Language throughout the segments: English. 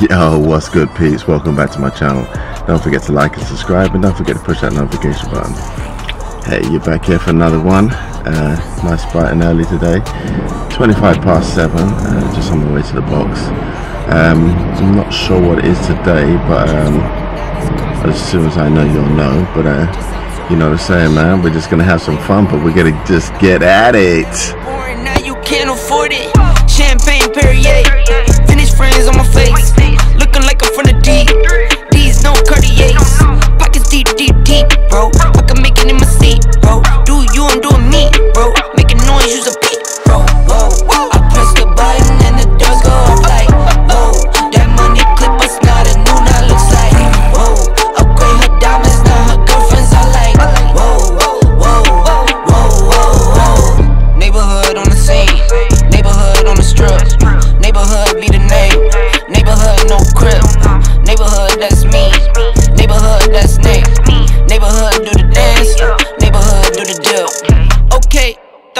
Yo, what's good, peeps? Welcome back to my channel. Don't forget to like and subscribe, and don't forget to push that notification button. Hey, you're back here for another one. Uh, nice bright and early today. 25 past 7, uh, just on my way to the box. Um, I'm not sure what it is today, but um, as soon as I know, you'll know. But uh, you know I'm saying, man? We're just gonna have some fun, but we're gonna just get at it. Now you can't afford it. Champagne Perrier, finish friends on my face.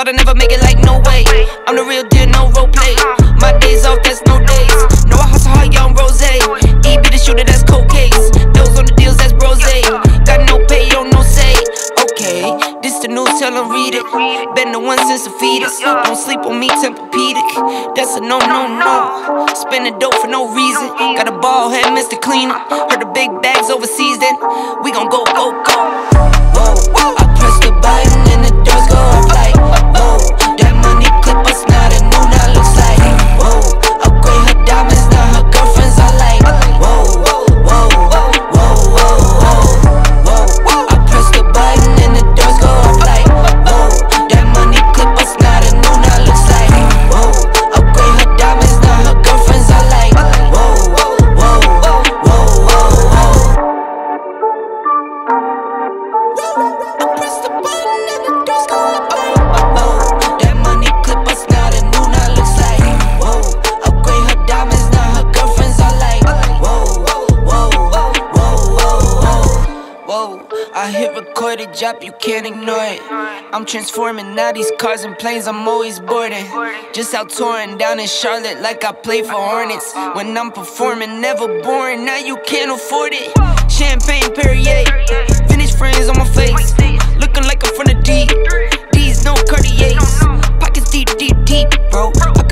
I'd never make it like no way. I'm the real deal, no role play. My days off, that's no days. No, I hustle hard, young rose. E be the shooter, that's cold case. Those on the deals, that's rose. Got no pay, on no say. Okay, this the news, tell 'em read it. Been the one since the fetus. Don't sleep on me, Tempur-Pedic. That's a no, no, no. Spending dope for no reason. Got a ball head, Mr. Cleaner. Heard the big bags overseas, whoa. I hit record it, drop, you can't ignore it. I'm transforming now these cars and planes, I'm always boarding. Just out touring down in Charlotte like I play for Hornets. When I'm performing, never boring, now you can't afford it. Champagne Perrier, finish friends on my face. Looking like I'm from the deep. These no Cartiers. Pockets deep, deep, deep, bro. I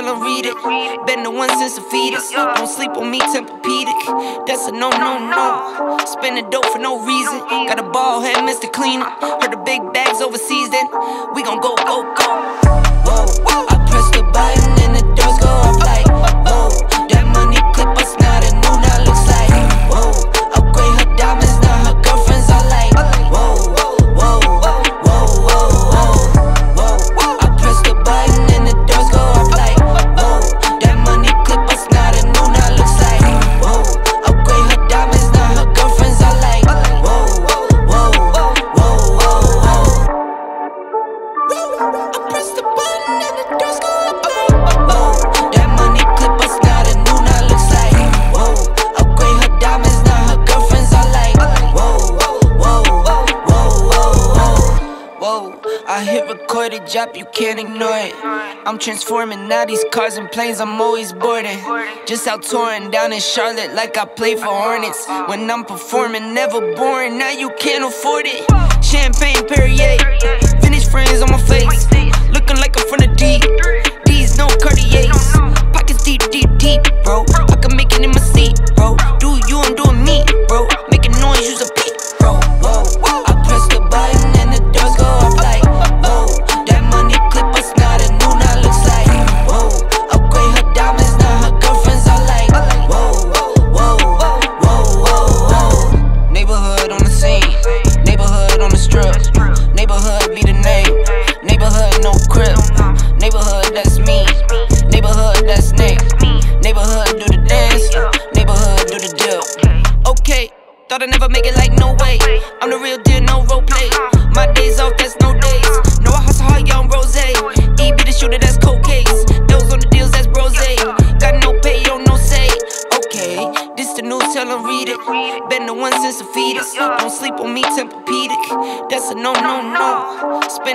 tell 'em read it. Been the one since the fetus. Don't sleep on me, Tempur-Pedic. That's a no, no, no. Spending dope for no reason. Got a ball head, Mr. Cleaner. Heard the big bags overseas, then we gon' go, go, go. Whoa, I press the button and the doors go off like, whoa. That money clip us now, drop, you can't ignore it. I'm transforming now these cars and planes, I'm always boarding. Just out touring down in Charlotte like I play for Hornets. When I'm performing, never boring, now you can't afford it. Champagne Perrier,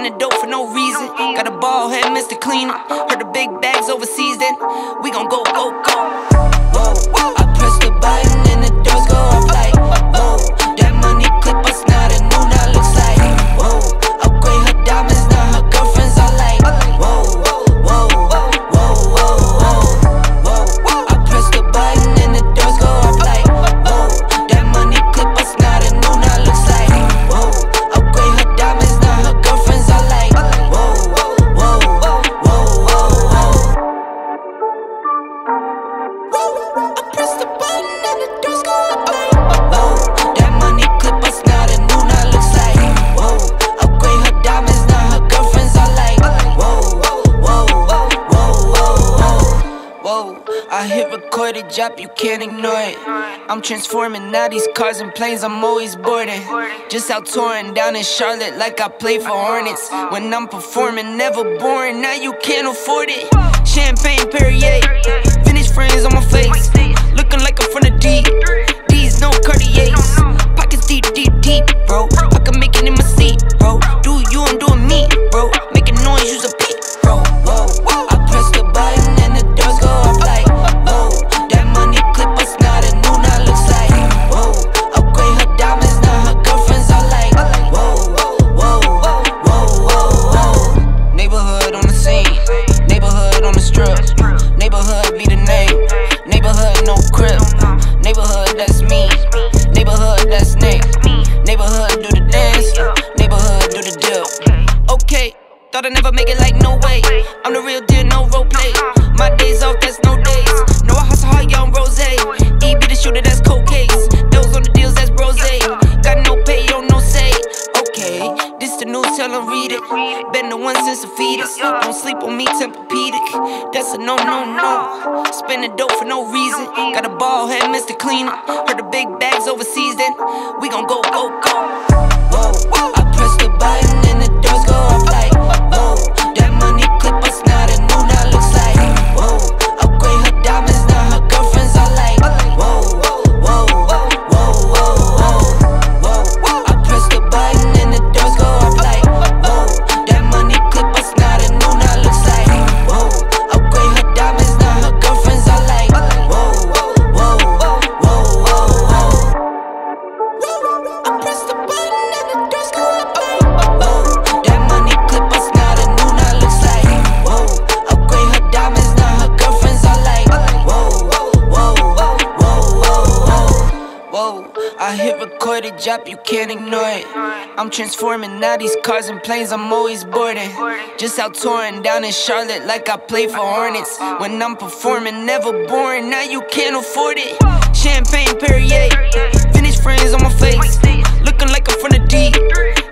Spending dope for no reason. Got a ball head, Mr. Cleaner. Heard the big bags overseas, then we gon' go, go, go. I'm transforming now these cars and planes, I'm always boarding. Just out touring down in Charlotte like I play for Hornets. When I'm performing, never boring, now you can't afford it. Champagne Perrier, finish friends on my face. Looking like I'm from the deep. These no Cartiers. Pockets deep, deep, deep, bro. I can make it in my seat, bro. Do you, I'm doing me, bro. Making noise, use a beat, thought I'd never make it like no way. I'm the real deal, no role play. My days off, that's no days. No, I hustle hard, young rose. E be the shooter, that's cold case. Those on the deals, that's brose. Got no pay, yo, no say. Okay, this the news, tell 'em read it. Been the one since a fetus. Don't sleep on me, Tempur-Pedic. That's a no, no, no. Spending dope for no reason. Got a ball head, Mr. Cleaner. Heard the big bags overseas, then we gon' go, go, go. Whoa, I press the button hit record a you can't ignore it. I'm transforming now these cars and planes, I'm always boarding. Just out touring down in Charlotte like I play for Hornets. When I'm performing, never boring, now you can't afford it. Champagne Perrier, finish friends on my face. Looking like I'm from the deep.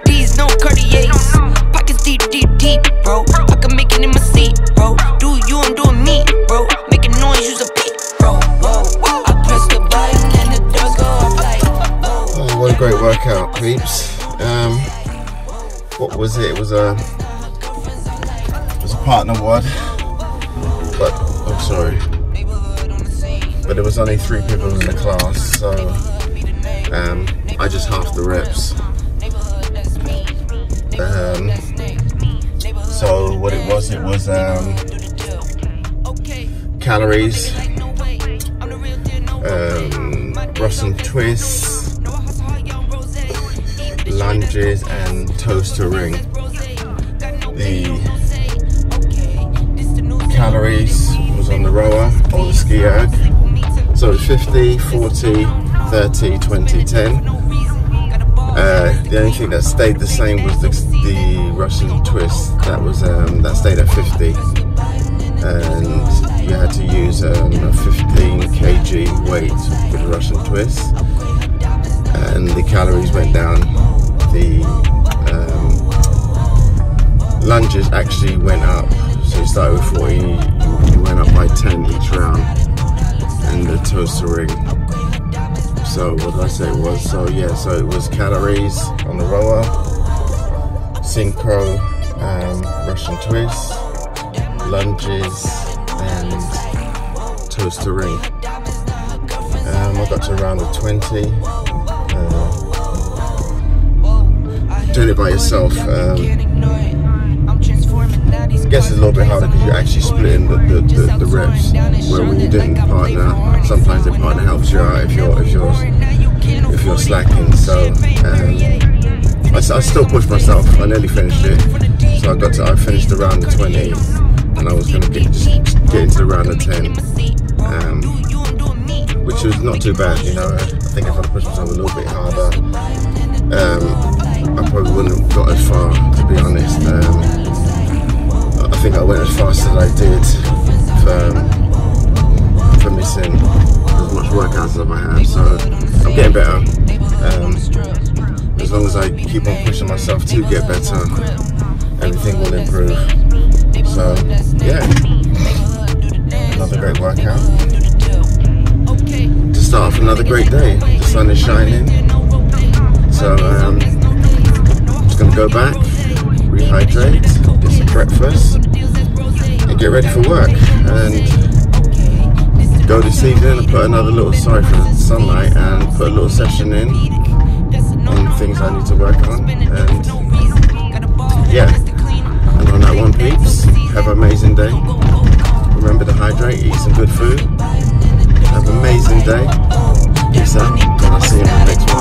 Was it? It a it was a partner WOD, but oh sorry, but there was only three people in the class, so um, I just half the reps. Um, so what it was, it was um, calories, um, Russian twists, lunges, and toes to ring. Was on the rower on the ski erg. So it's 50, 40, 30, 20, 10. Uh, the only thing that stayed the same was the, the Russian twist. That was um, that stayed at 50, and you had to use um, a 15 kg weight for the Russian twist, and the calories went down. The um, lunges actually went up. So you started with 40, you, went up by 10 each round, and the toes to ring So what did I say it was? So yeah, so it was calories on the rower, synchro, um, Russian twist, lunges, and toes to ring. Um, I got to round of 20. Uh, doing it by yourself, um, I guess it's a little bit harder because you're actually splitting the, the, the, the reps. Where when you're doing partner, sometimes the partner helps you out if you're if you're if you're slacking. So um, I, I still pushed myself. I nearly finished it. So I got to I finished the 20, and I was going to get just get into the round of 10, um, which was not too bad. You know, I think if I pushed myself a little bit harder, um, I probably wouldn't have got as far. To be honest. Um, I think I went as fast as I did for, for missing as much workouts as I have. So I'm getting better. Um, as long as I keep on pushing myself to get better, everything will improve. So yeah, another great workout. To start off another great day. The sun is shining. So um, I'm just gonna go back, rehydrate, get some breakfast, get ready for work. And go this evening and put another little, sorry for the sunlight, and put a little session in on things I need to work on. And yeah, and on that one, peeps, have an amazing day. Remember to hydrate, eat some good food. Have an amazing day. Peace out, and I'll see you in the next one.